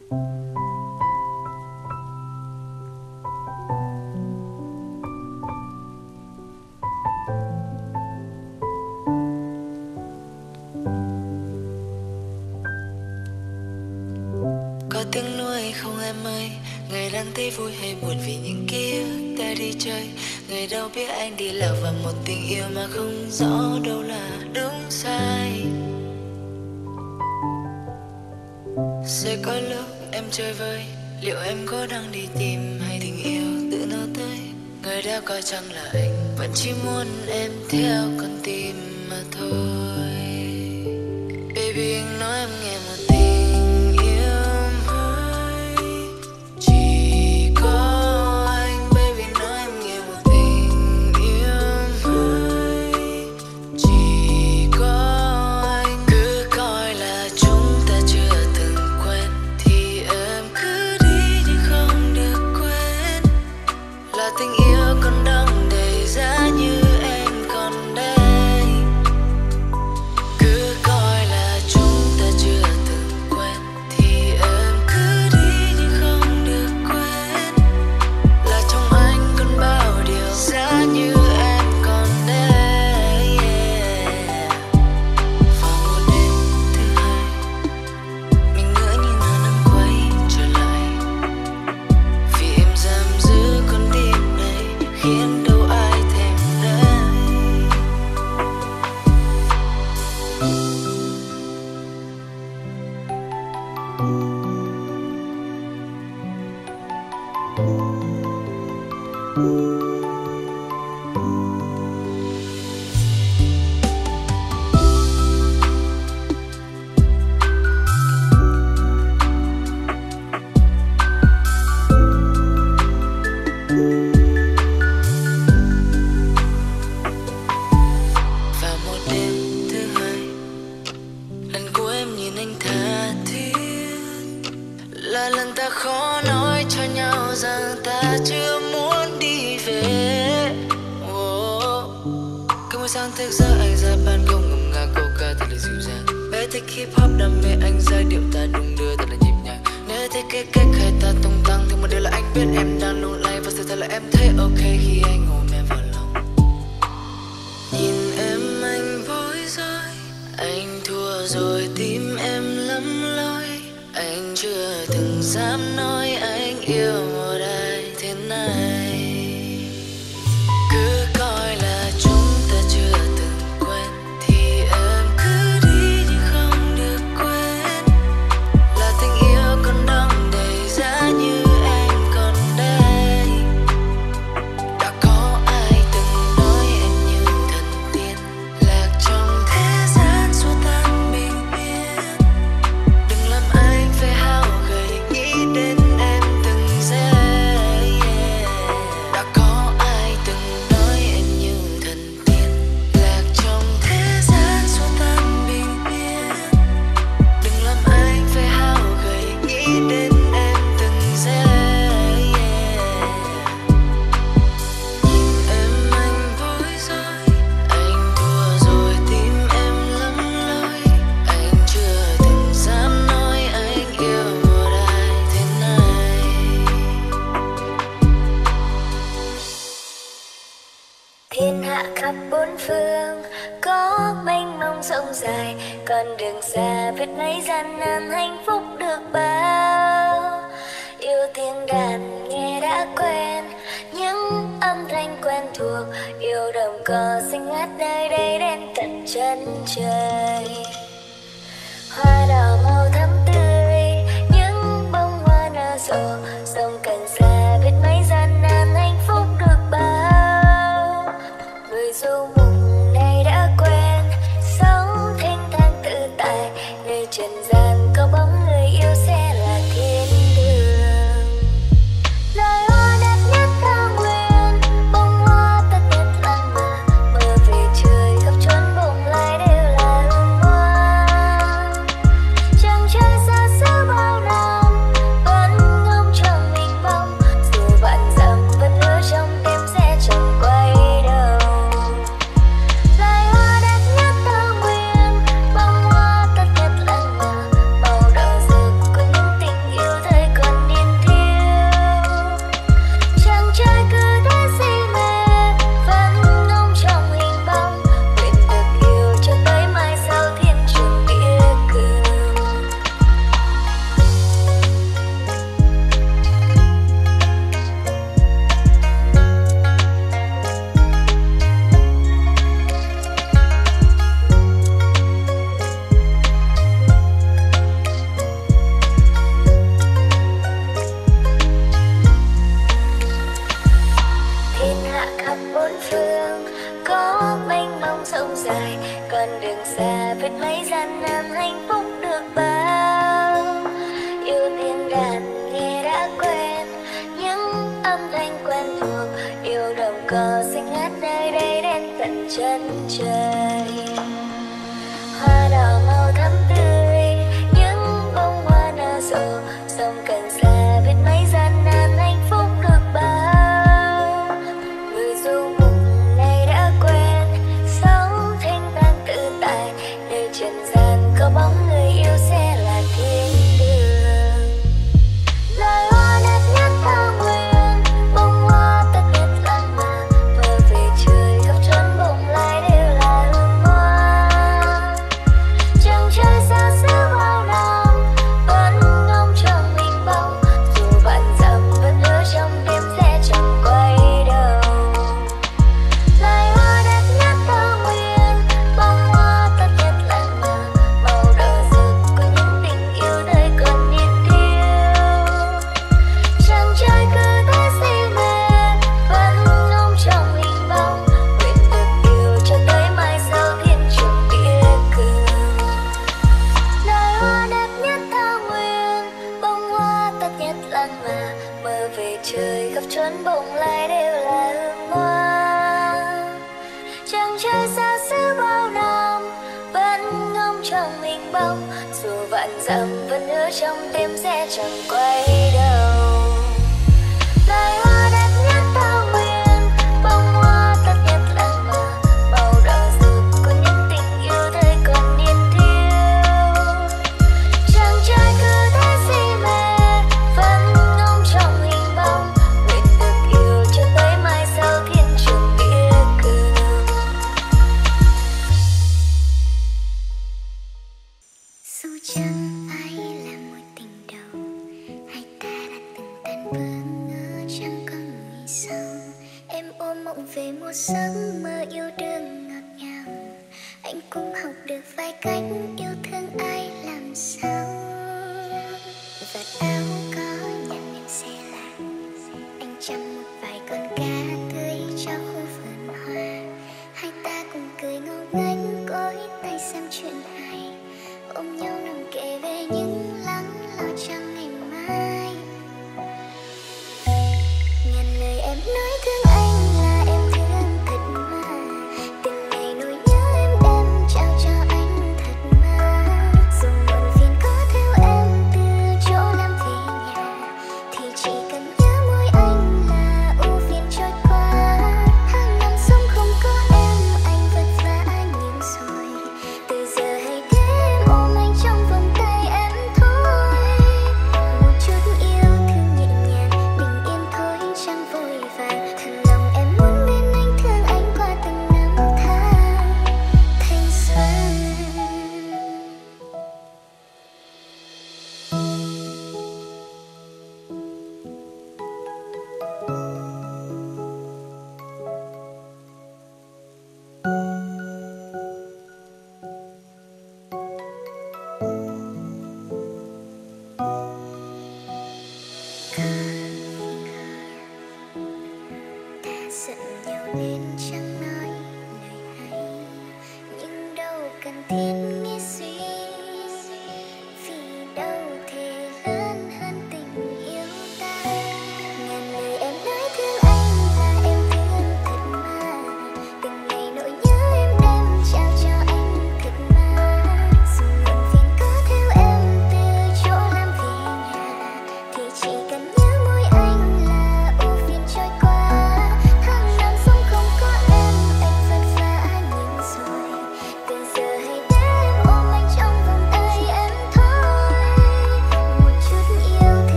Có tiếng nuôi không em ơi? Người đang thấy vui hay buồn vì những kia ta đi chơi? Người đâu biết anh đi lạc vào một tình yêu mà không rõ đâu là đúng sai. sẽ có lúc em chơi vơi. Liệu em có đang đi tìm hay tình yêu tự nó tới? Người đã coi chẳng là anh? Vẫn chỉ muốn em theo con tim mà thôi.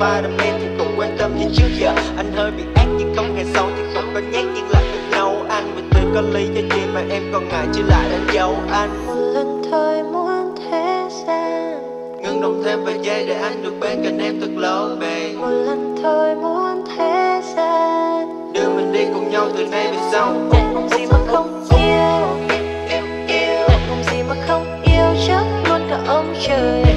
Spiderman thì không quan tâm như trước. Giờ Anh hơi bị ác nhưng không hề xấu thì không có nhát nhưng lại được nhau. Anh mình tôi có lý cho gì mà em còn ngại chứ lại đánh dấu anh. Một lần thôi muốn thế gian. Ngưng đồng thêm vài giây để anh được bên cạnh em thật lâu về Một lần thôi muốn thế gian. Đưa mình đi cùng nhau từ nay về sau. Để không gì mà không yêu. Để không gì mà không yêu. Chắc luôn cả ông trời.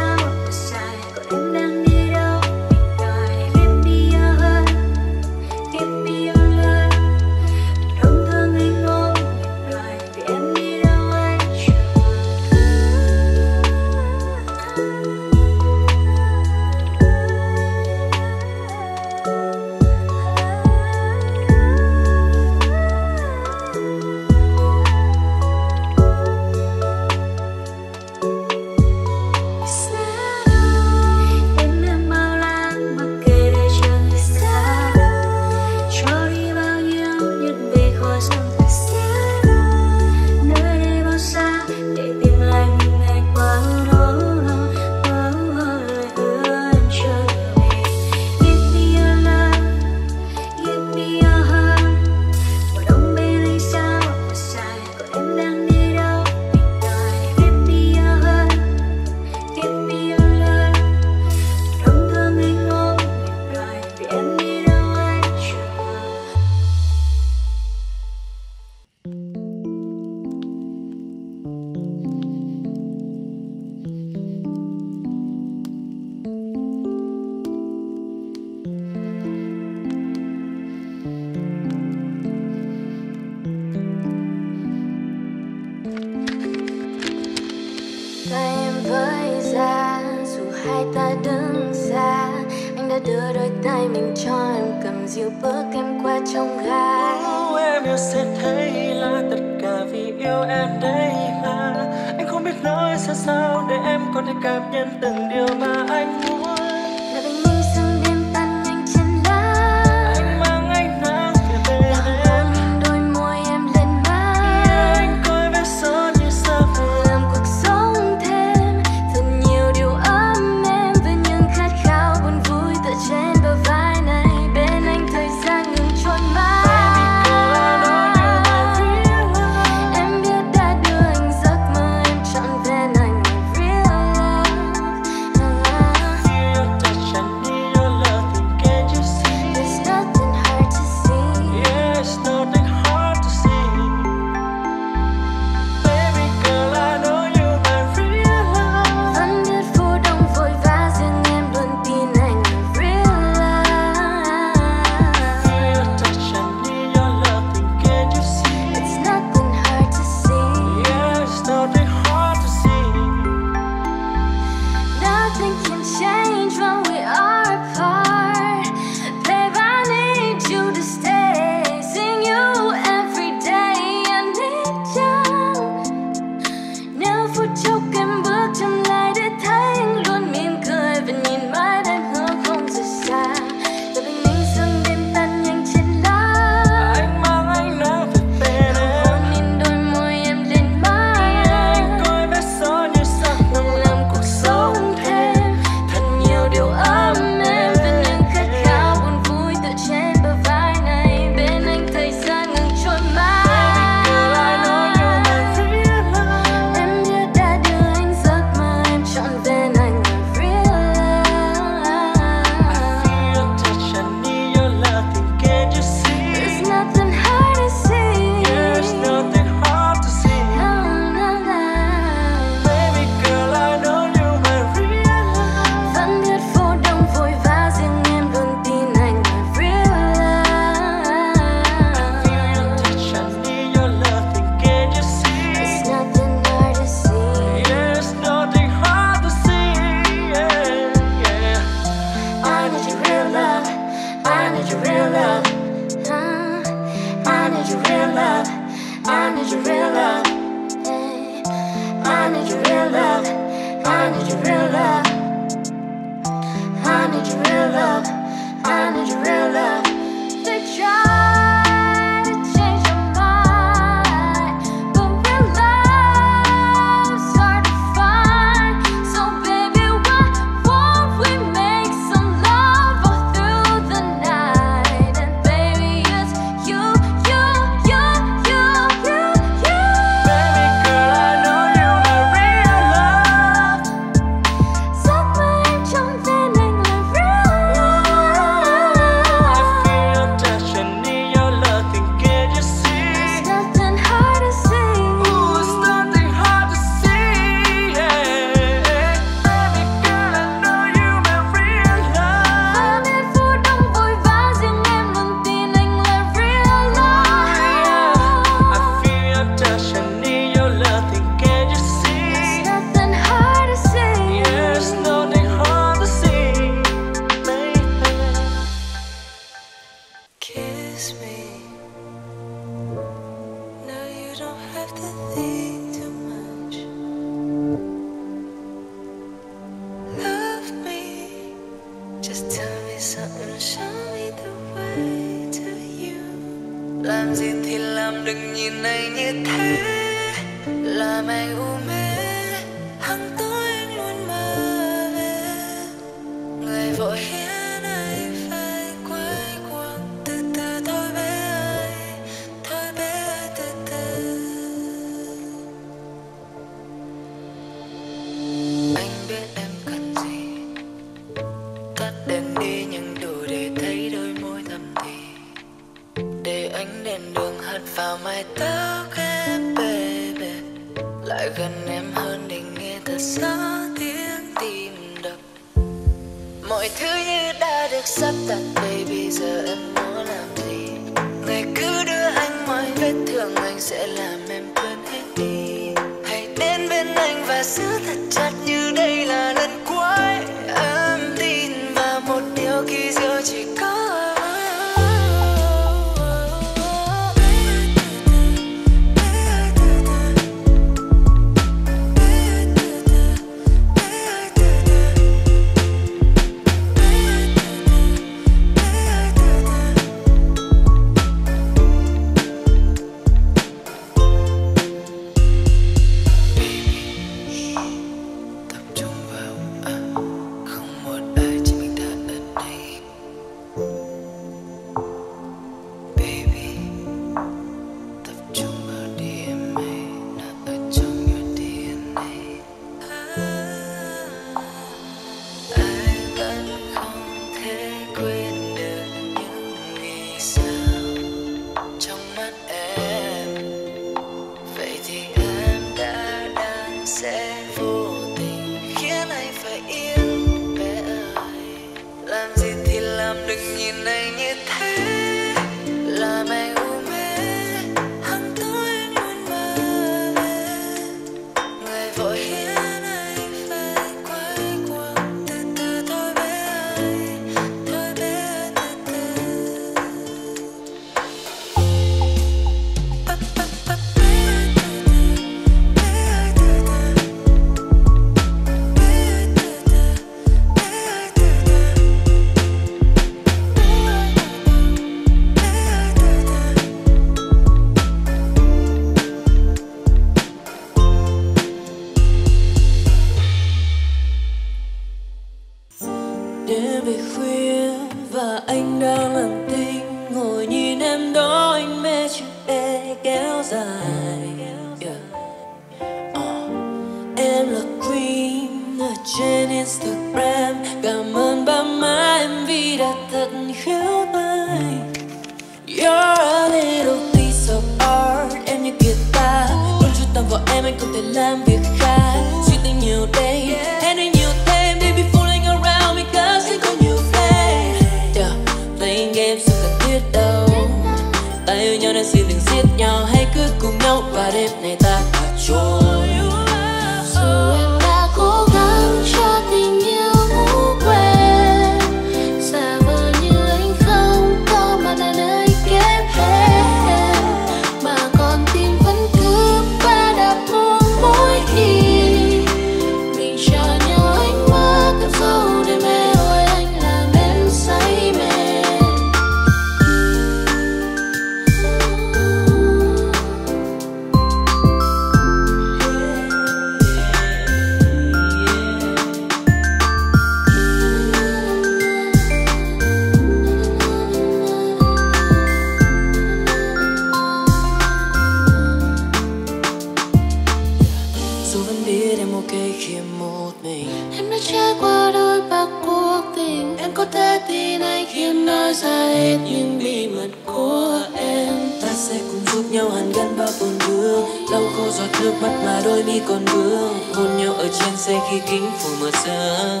khi kính phủ mờ sương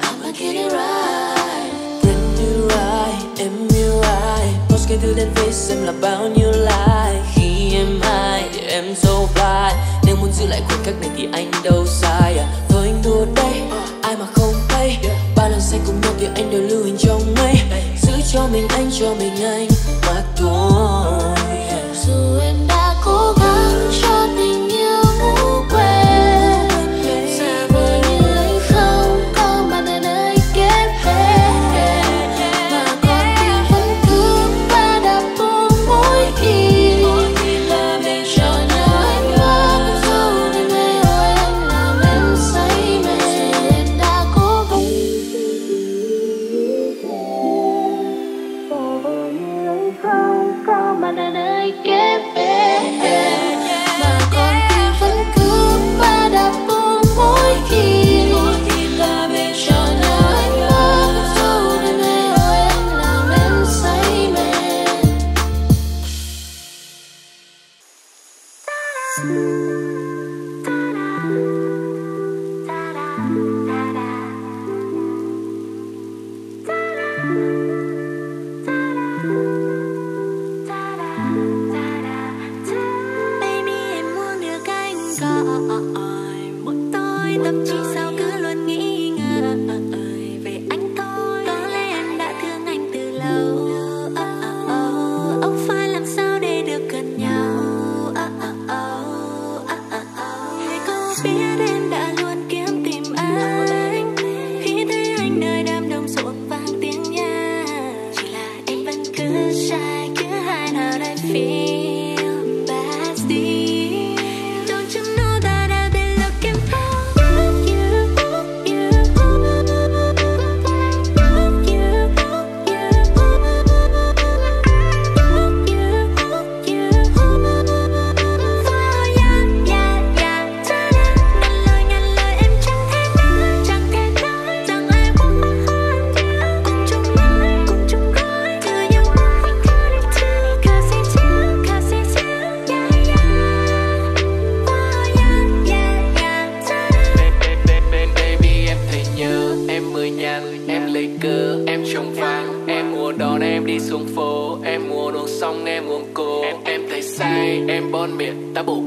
I'm gonna get it right. Then you right, em yêu ai Post kể từ đến face em là bao nhiêu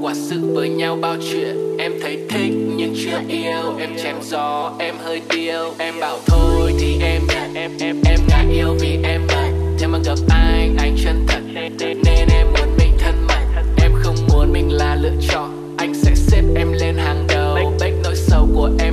quả sự với nhau bao chuyện. Em thấy thích nhưng chưa yêu. Em chém gió, em hơi tiêu Em bảo thôi thì em nhận. Em, em, em ngại yêu vì em bận. Nếu mà gặp anh, anh chân thật. Nên em muốn mình thân mật. Em không muốn mình là lựa chọn. Anh sẽ xếp em lên hàng đầu. Bách nỗi sâu của em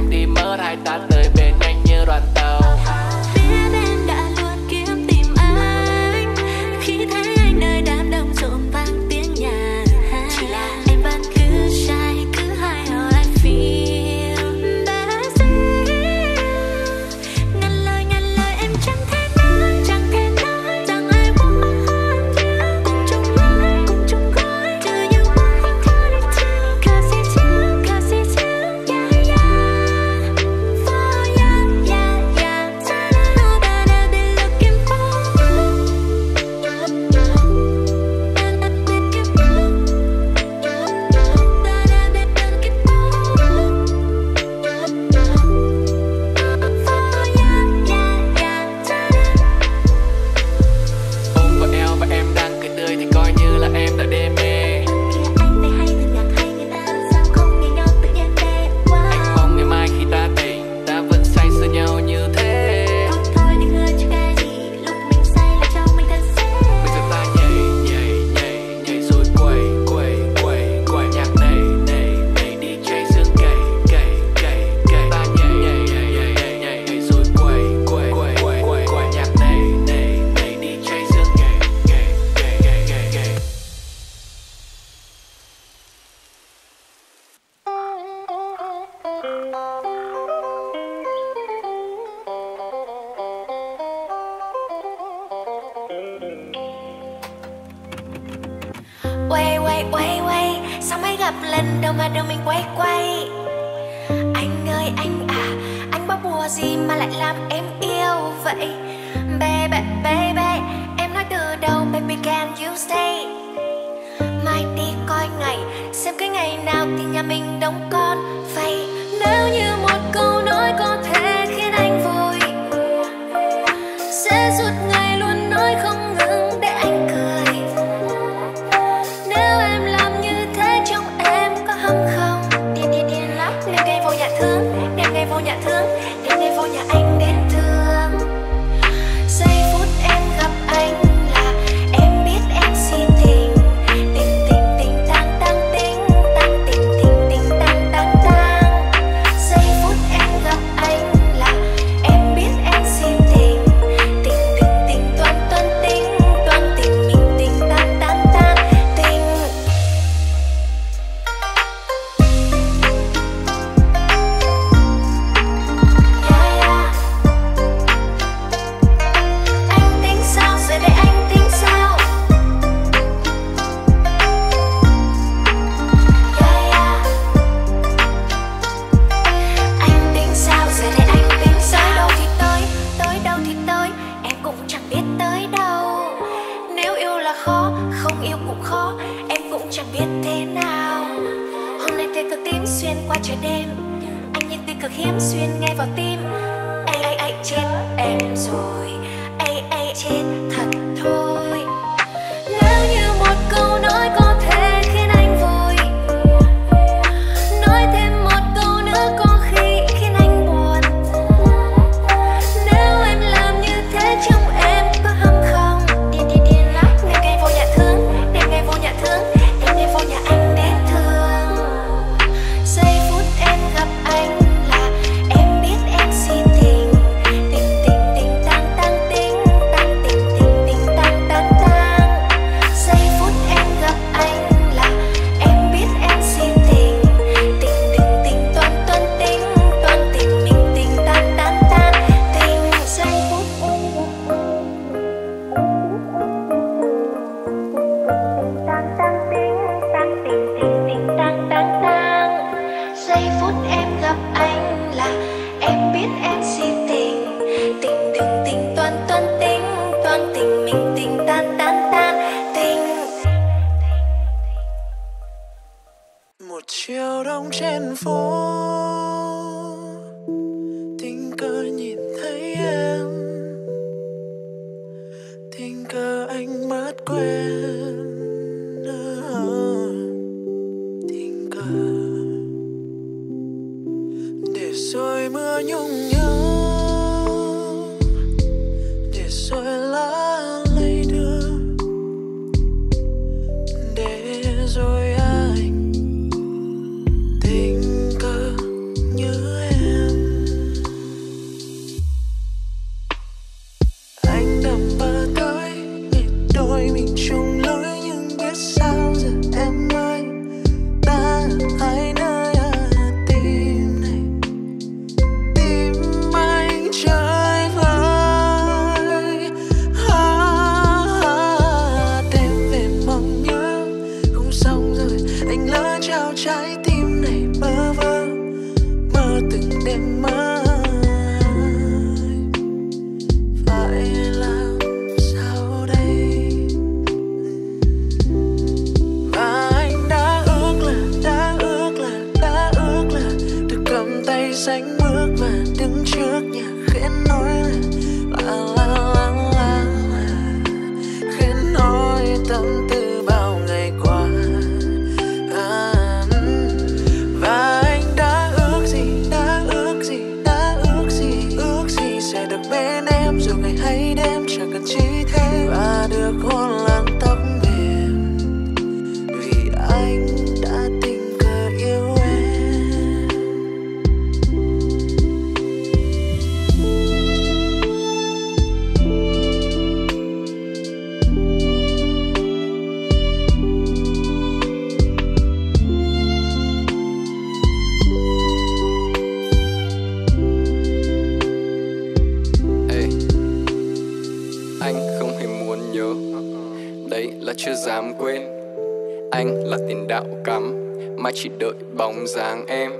chỉ đợi bóng dáng em.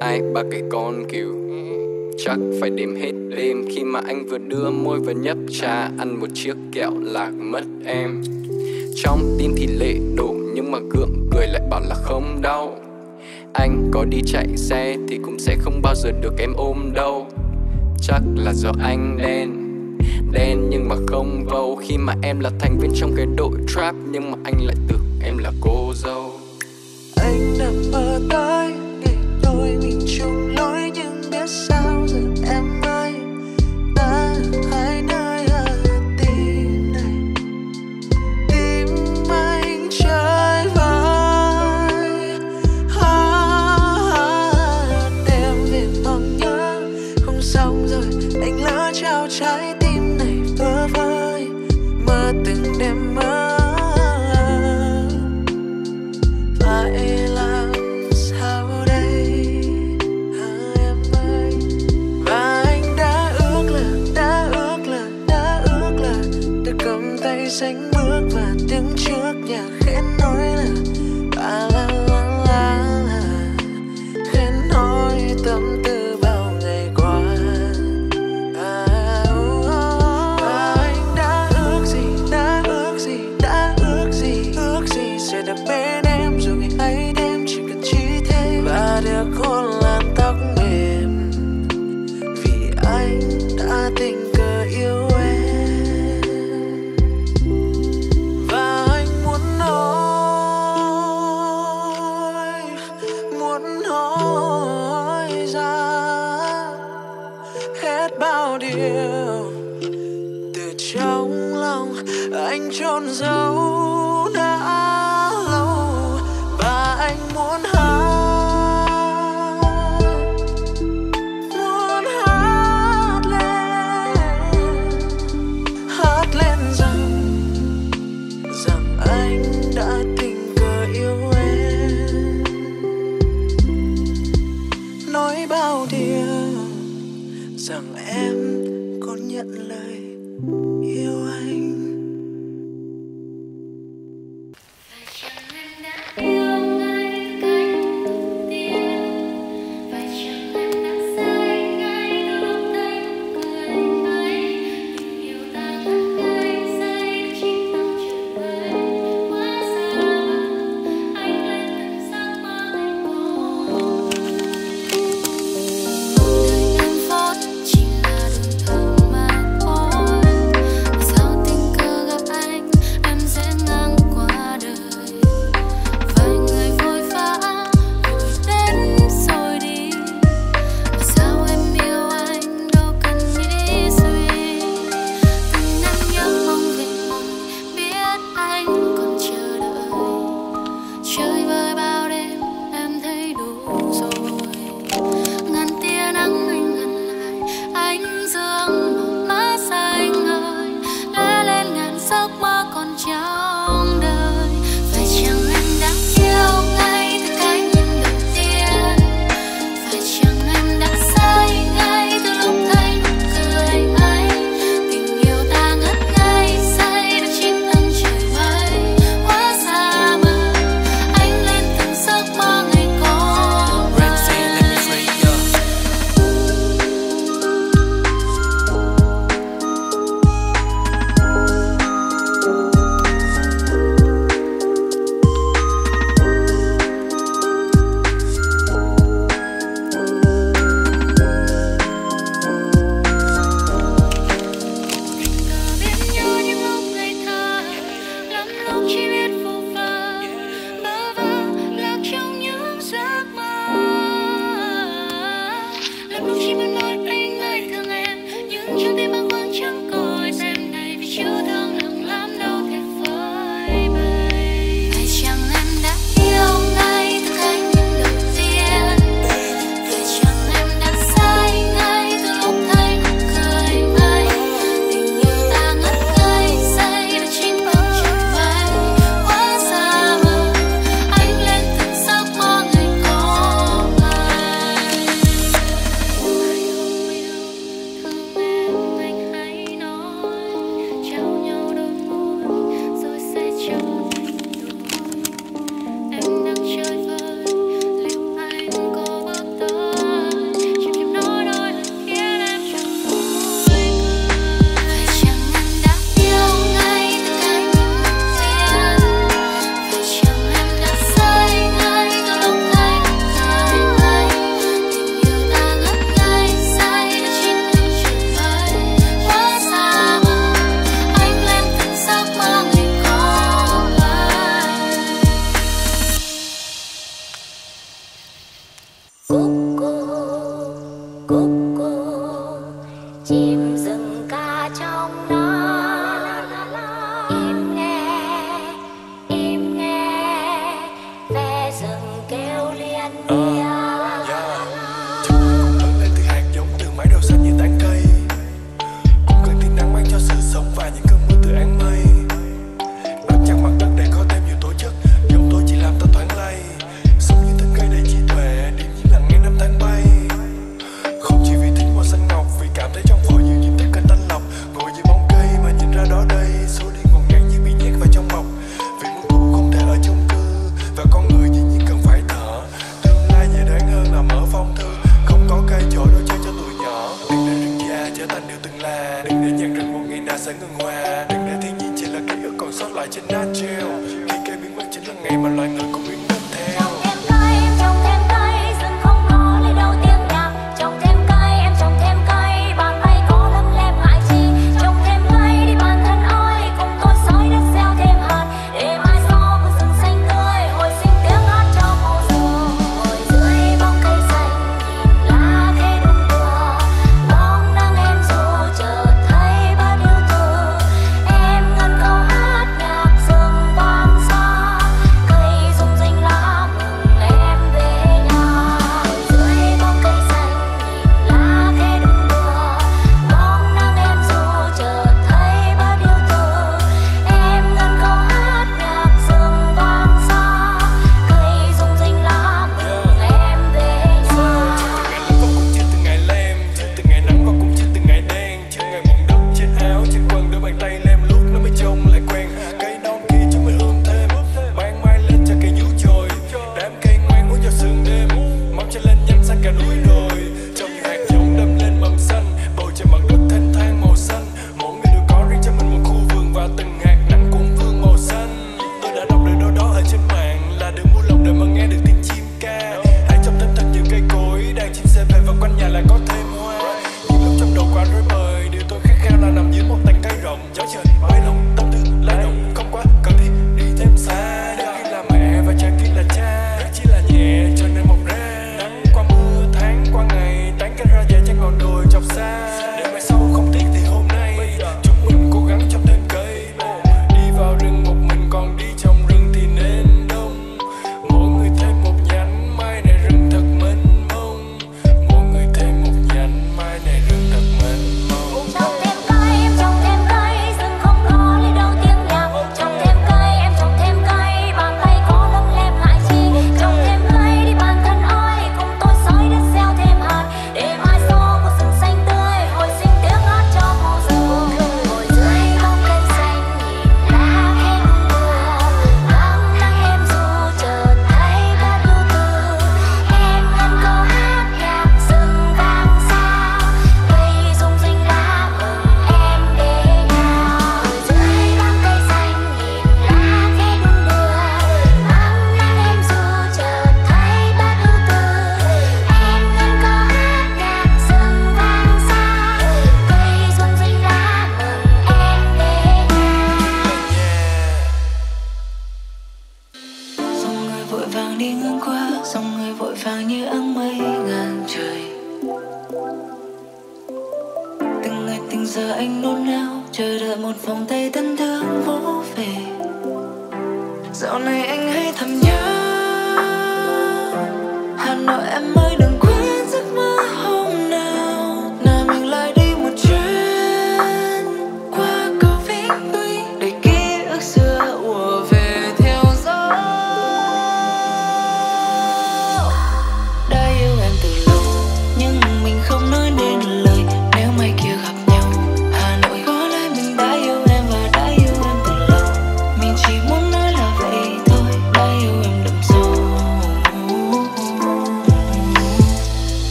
Hai ba cái con cừu chắc phải đêm hết đêm khi mà anh vừa đưa môi vừa nhấp trà ăn một chiếc kẹo lạc mất em. Trong tim thì lệ đổ nhưng mà gượng cười lại bảo là không đau. Anh có đi chạy xe thì cũng sẽ không bao giờ được em ôm đâu. Chắc là do anh đen đen nhưng mà không vâu. Khi mà em là thành viên trong cái đội trap nhưng mà anh lại tưởng em là cô dâu anh nằm mơ tới để đôi mình chung lối nhưng biết sao.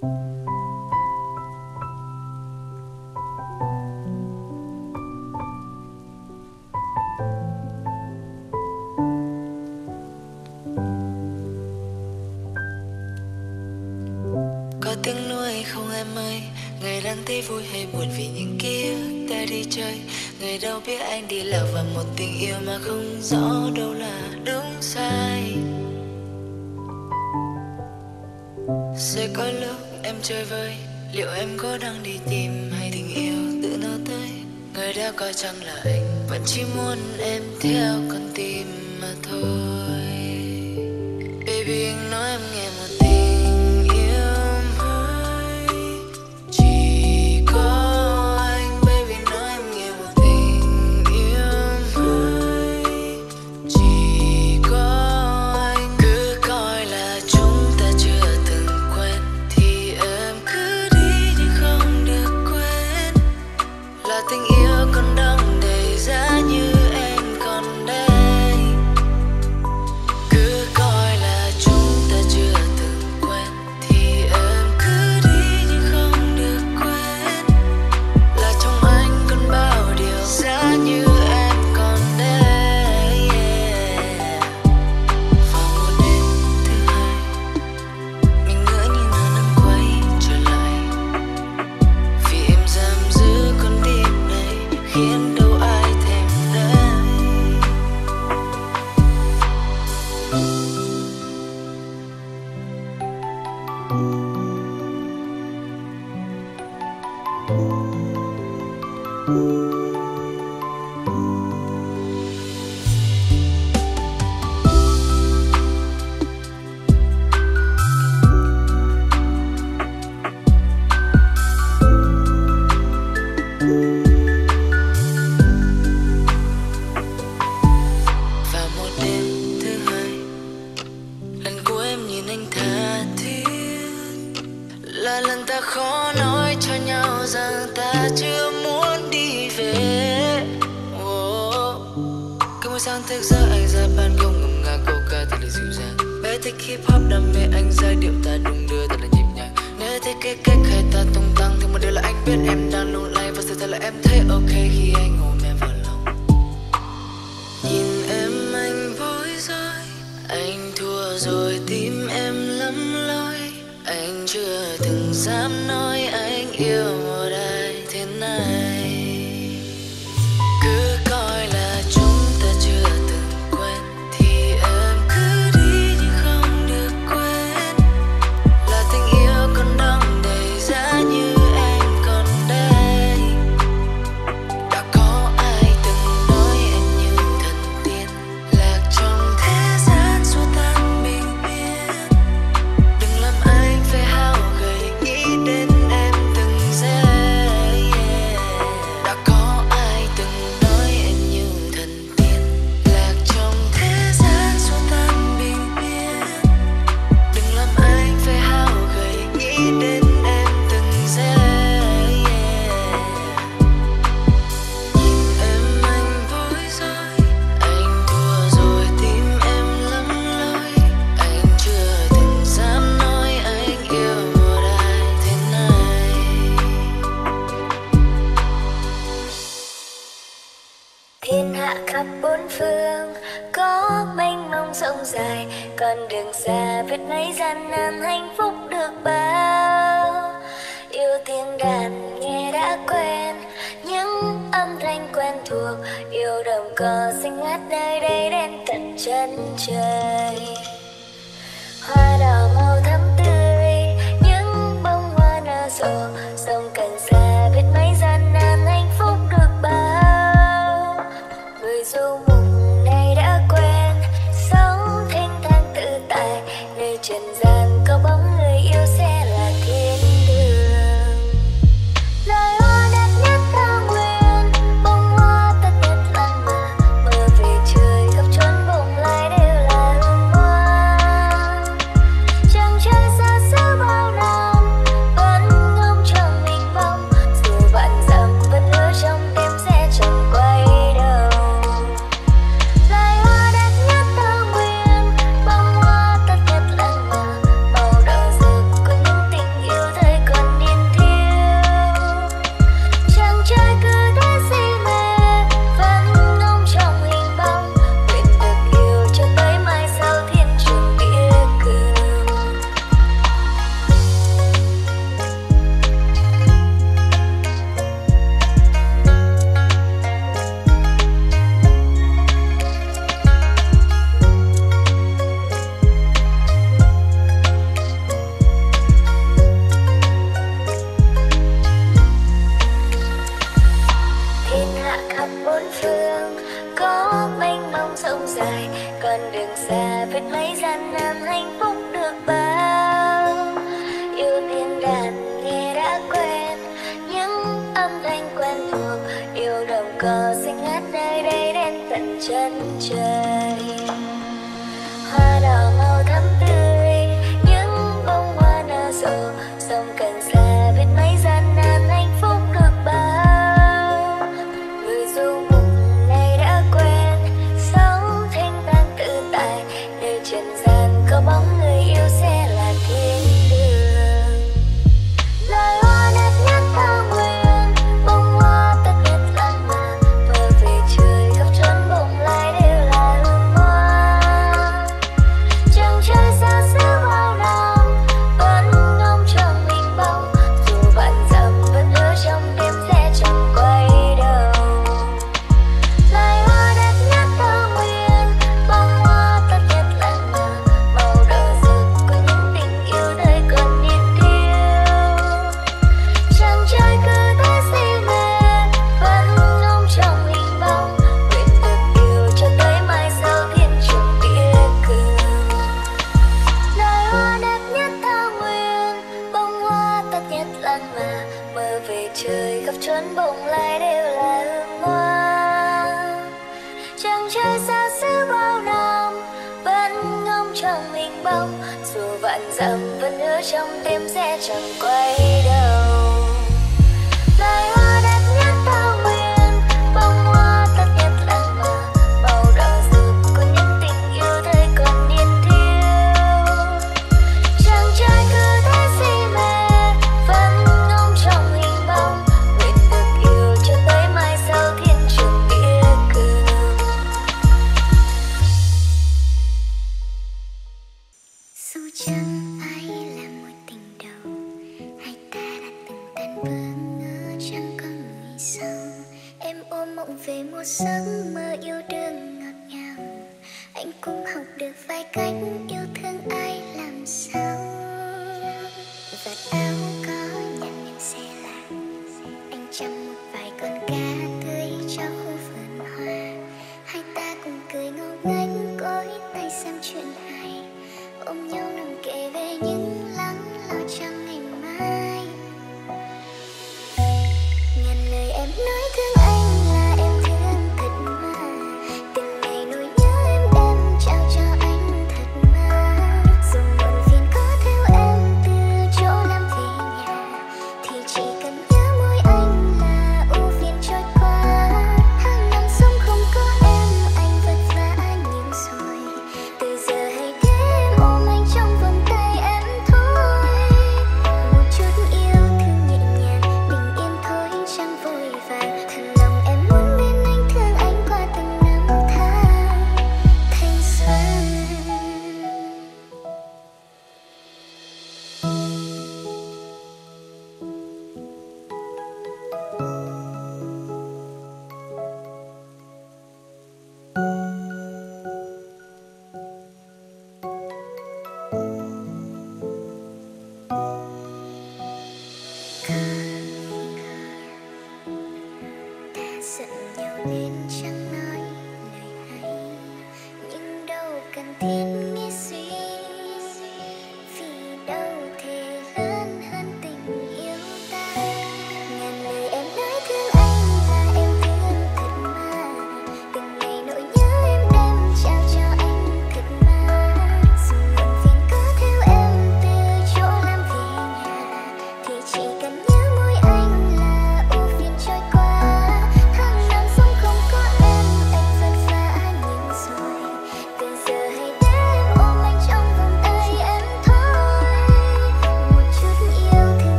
Có tiếng nuôi không em ơi Ngày đang thấy vui hay buồn vì những ký ta đi chơi. Ngày đâu biết anh đi lạc vào một tình yêu mà không rõ đâu là đúng sai. sẽ có lúc em chơi vơi, liệu em có đang đi tìm hay tình yêu tự nó tới? Người đã coi chẳng là anh vẫn chỉ muốn em theo con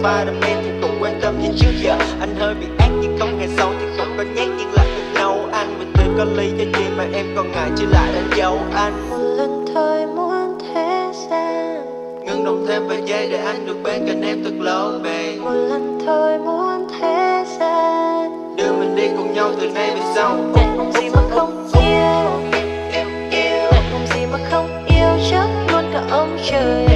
Spiderman thì cũng quan tâm như trước giờ. Anh hơi bị ác nhưng không hề xấu thì không có nhát nhưng lại được nâu Anh mình tôi có lý do gì mà em còn ngại chỉ lại đánh dấu anh. Một lần thôi muốn thế gian. Ngừng đồng thêm vài giây để anh được bên cạnh em thật lâu về Một lần thôi muốn thế gian. Đưa mình đi cùng nhau từ nay về sau. Đàn gì mà không yêu. Đàn gì mà không yêu. Chắc luôn cả ông trời.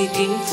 waiting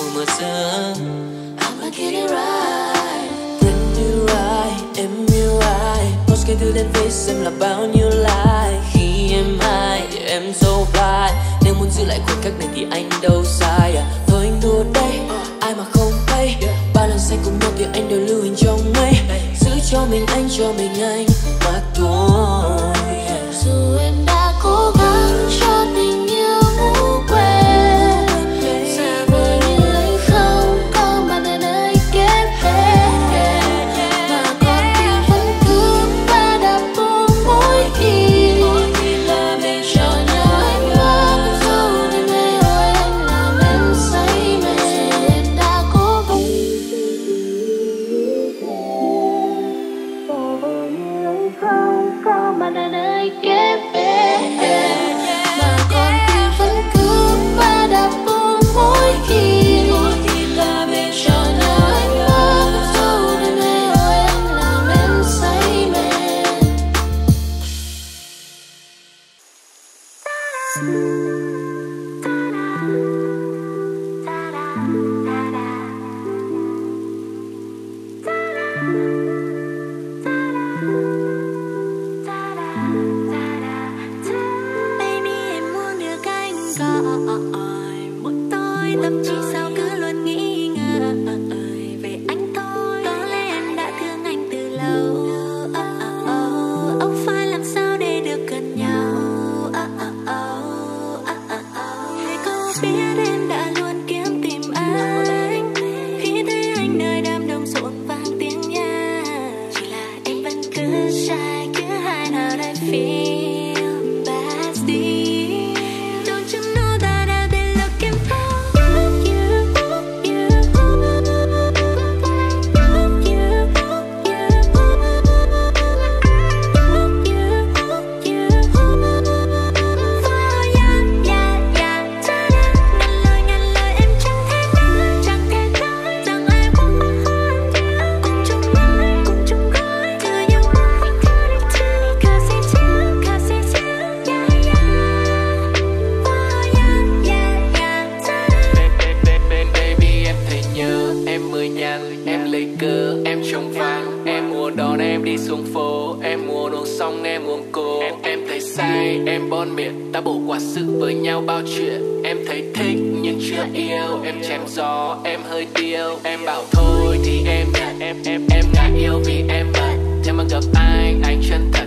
sự với nhau bao chuyện. Em thấy thích nhưng chưa yêu. Em chém gió, em hơi tiêu em bảo thôi thì em em em em đã yêu vì em bận. Thế mà gặp anh anh chân thật.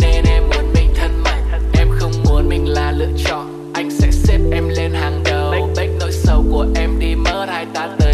Nên em muốn mình thân mật. Em không muốn mình là lựa chọn. Anh sẽ xếp em lên hàng đầu. Bách nỗi sầu của em đi mất hai ta tờ.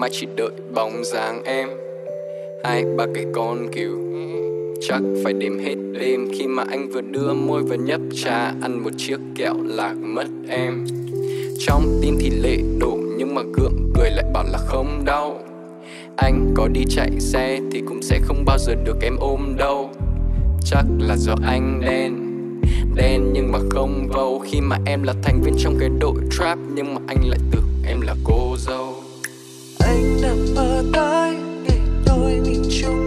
mà chỉ đợi bóng dáng em. Hai ba cái con kiều chắc phải đêm hết đêm khi mà anh vừa đưa môi vừa nhấp trà ăn một chiếc kẹo lạc mất em. Trong tim thì lệ đổ nhưng mà gượng cười lại bảo là không đau. Anh có đi chạy xe thì cũng sẽ không bao giờ được em ôm đâu. Chắc là do anh đen đen nhưng mà không vâu. Khi mà em là thành viên trong cái đội trap nhưng mà anh lại tưởng em là cô dâu nằm bờ tới ngày đôi mình chung